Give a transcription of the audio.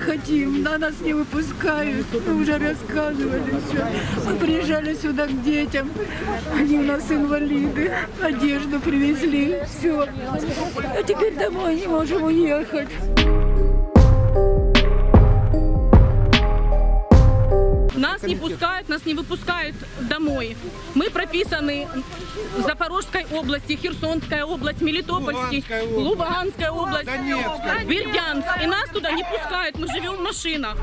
хотим, на нас не выпускают. Мы уже рассказывали все. Мы приезжали сюда к детям. Они у нас инвалиды. Одежду привезли. Все. А теперь домой не можем уехать. Нас не пускают, нас не выпускают домой. Мы прописаны в Запорожской области, Херсонская область, Мелитопольский, Луганская область. Луганская область. Бердянск. И нас туда не пускают, мы живем в машинах.